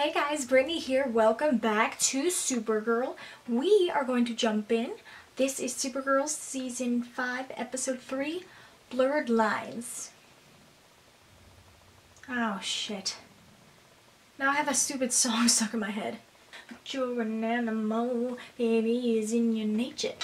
Hey guys, Brittany here. Welcome back to Supergirl. We are going to jump in. This is Supergirl Season 5, Episode 3, Blurred Lines. Oh shit. Now I have a stupid song stuck in my head. But you're an animal, baby, is in your nature.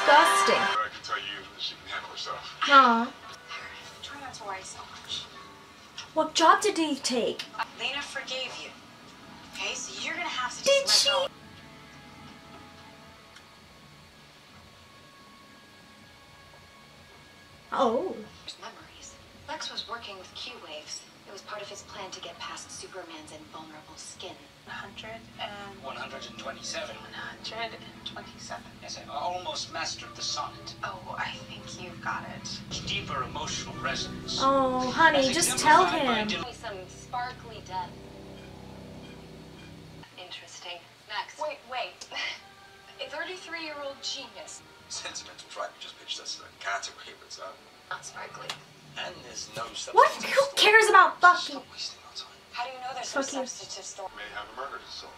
Disgusting. I can tell you she can handle herself. Aw. Try not to worry so much. What job did he take? Lena forgave you. Okay, so you're gonna have to Did just she? let go. Oh. Memories. Lex was working with Q-Waves. It was part of his plan to get past Superman's invulnerable skin. 100 and 127. 127. Yes, I almost mastered the sonnet. Oh, I think you've got it. Deeper emotional resonance. Oh, honey, As just tell exemplified by him. Dylan- Some sparkly death. Interesting. Next. Wait, wait. A 33 year old genius. Sentimental tribe just pitched us a cancer paper, so. Not sparkly. And there's no substitute. What? Who cares about fucking? Stop wasting our time. How do you know there's no Fuck you. substitute store? May have a murder to solve.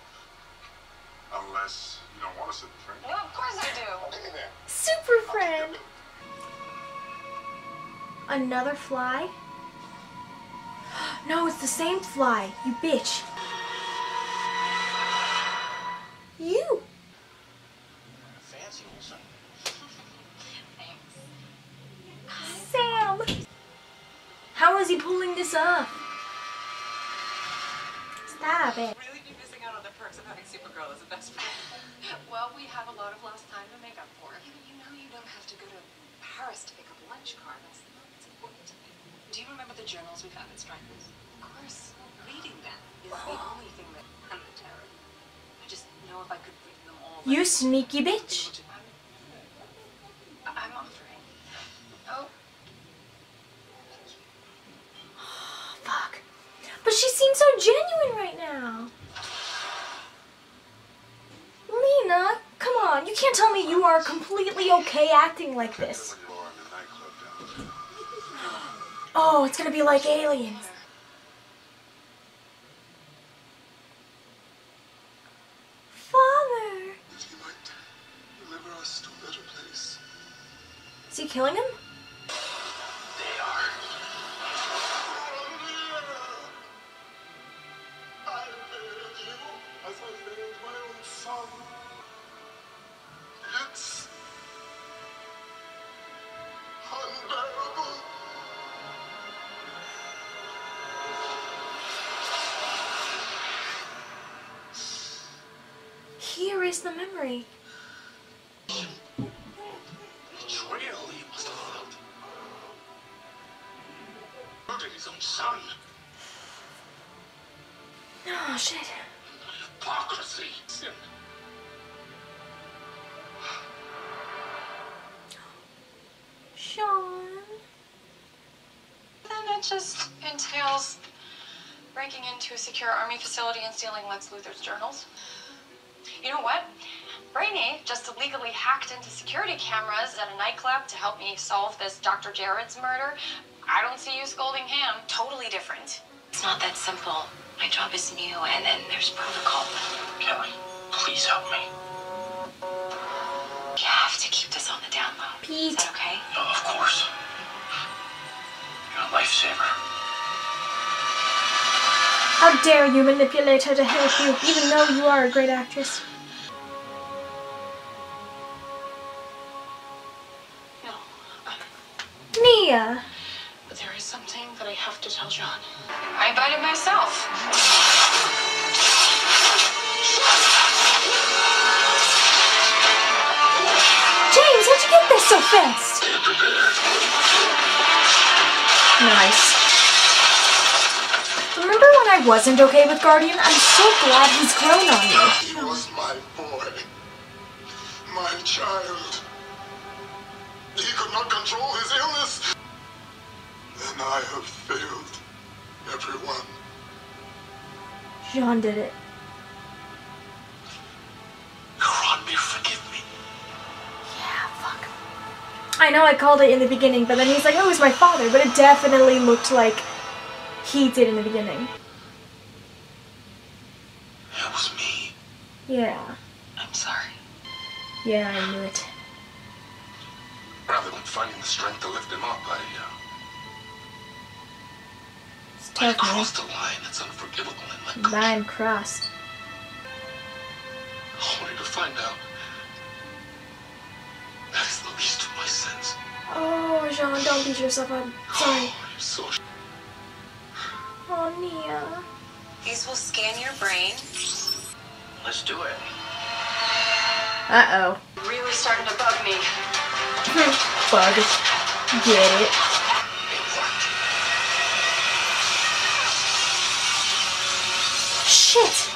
Unless you don't want to sit friend. No, of course I do. Give me there. Super friend. Another fly? No, it's the same fly, you bitch. You. Fancy also. Sam. How is he pulling this off? Stop it. really be missing out on the perks of having Supergirl as a best friend. well, we have a lot of lost time to make up for. Yeah, but you know you don't have to go to Paris to pick up lunch card. That's not what's important to me. Do you remember the journals we found at Strikers? Of course. Reading them is the only thing that and the terror. I just know if I could read them all. You sneaky bitch. able to- I'm, I'm offering. Oh, Fuck. But she seems so genuine right now. Lena, come on. You can't tell me you are completely okay acting like this. When you are in the nightclub down Oh, it's gonna be like aliens. Father. If you might deliver us to a better place. Is he killing him? Here is the memory. Betrayal he must have felt. Murdered his own son. Oh, shit. Hypocrisy. Sin. Sean. Then it just entails breaking into a secure army facility and stealing Lex Luthor's journals. You know what? Brainy just illegally hacked into security cameras at a nightclub to help me solve this Dr. Jared's murder. I don't see you scolding him. Totally different. It's not that simple. My job is new, and then there's protocol. Kelly, please help me. You have to keep this on the down low. Is Pete. that okay? Oh, of course. You're a lifesaver. How dare you manipulate her to help you, even though you are a great actress. No. um, Nia. But there is something that I have to tell John. I invited myself. James, how'd you get there so fast? Nice. I wasn't okay with Guardian. I'm so glad he's grown on you. He was my boy. My child. He could not control his illness. And I have failed everyone. Jean did it. Harambe, forgive me. Yeah, fuck. I know I called it in the beginning, but then he's like, oh, he's my father. But it definitely looked like he did in the beginning. Yeah. I'm sorry. Yeah, I knew it. Rather than finding the strength to lift him up, I, uh, It's I tough, man. crossed a line that's unforgivable and let go. Line crossed. Only to find out that is the least of my sins. Oh, Jean, don't beat yourself up. Sorry. Oh, I'm so Oh, Nia. These will scan your brain. Let's do it. Uh-oh. Really starting to bug me. Bug. Get it. Shit!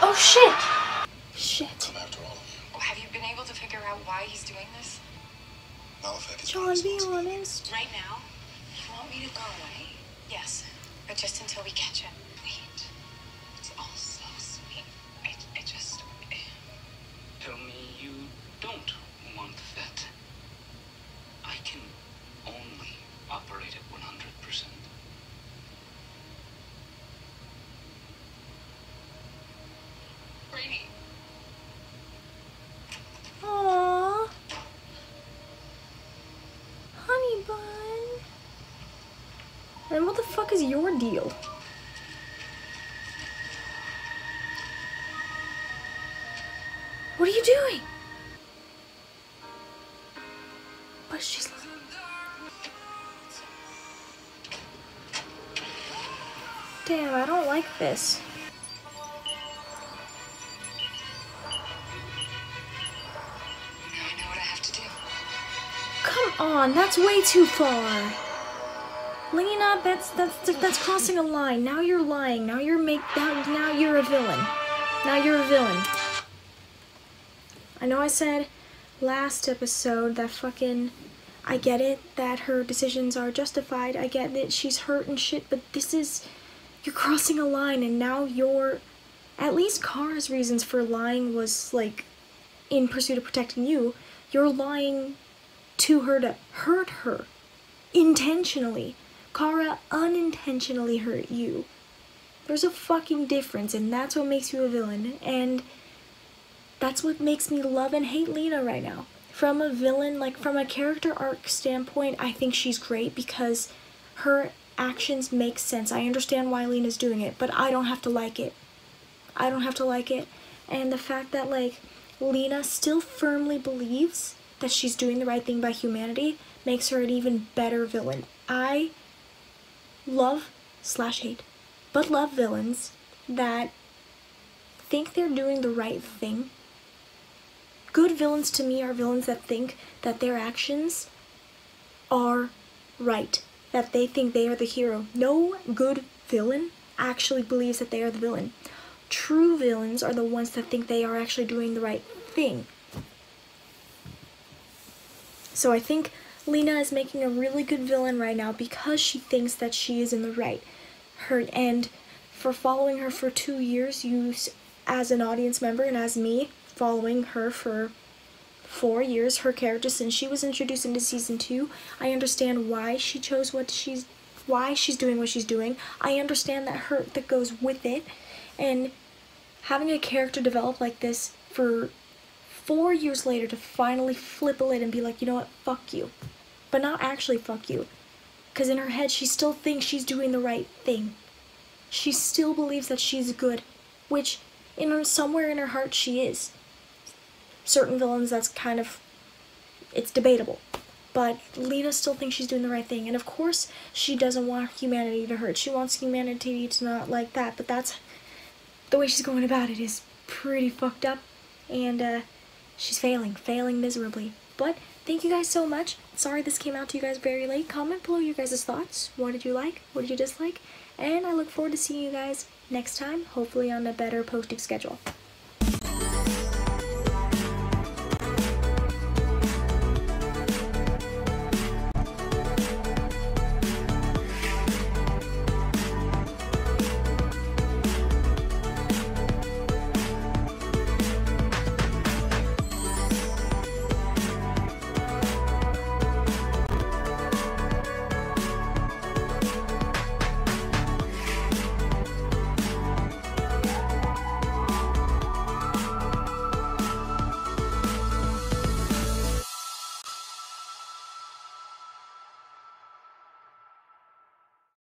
Oh, shit. Shit. I'm after all of you. Have you been able to figure out why he's doing this? Malefic is John, my be honest. Right now, you want me to go away? Yes, but just until we catch him. And what the fuck is your deal? What are you doing? Is she's Damn, I don't like this. Now I know what I have to do. Come on, that's way too far. Lena, that's that's that's crossing a line. Now you're lying. Now you're make now now you're a villain. Now you're a villain. I know I said last episode that fucking I get it that her decisions are justified. I get that she's hurt and shit, but this is you're crossing a line and now you're at least Kara's reasons for lying was like in pursuit of protecting you. You're lying to her to hurt her intentionally. Kara unintentionally hurt you. There's a fucking difference, and that's what makes you a villain. And that's what makes me love and hate Lena right now. From a villain, like from a character arc standpoint, I think she's great because her actions make sense. I understand why Lena's doing it, but I don't have to like it. I don't have to like it. And the fact that, like, Lena still firmly believes that she's doing the right thing by humanity makes her an even better villain. I love slash hate, but love villains that think they're doing the right thing. Good villains to me are villains that think that their actions are right, that they think they are the hero. No good villain actually believes that they are the villain. True villains are the ones that think they are actually doing the right thing. So I think Lena is making a really good villain right now because she thinks that she is in the right. Her and for following her for 2 years, you as an audience member and as me following her for 4 years, her character since she was introduced into season 2, I understand why she chose what she's why she's doing what she's doing. I understand that hurt that goes with it and having a character develop like this for four years later to finally flip a lid and be like, you know what, fuck you. But not actually fuck you. Because in her head, she still thinks she's doing the right thing. She still believes that she's good, which in her, somewhere in her heart she is. certain villains that's kind of it's debatable. But Lena still thinks she's doing the right thing. And of course, she doesn't want humanity to hurt. She wants humanity to not like that. But that's the way she's going about it is pretty fucked up. And uh, she's failing, failing miserably. But thank you guys so much. Sorry this came out to you guys very late. Comment below your guys' thoughts. What did you like? What did you dislike? And I look forward to seeing you guys next time, hopefully on a better posting schedule.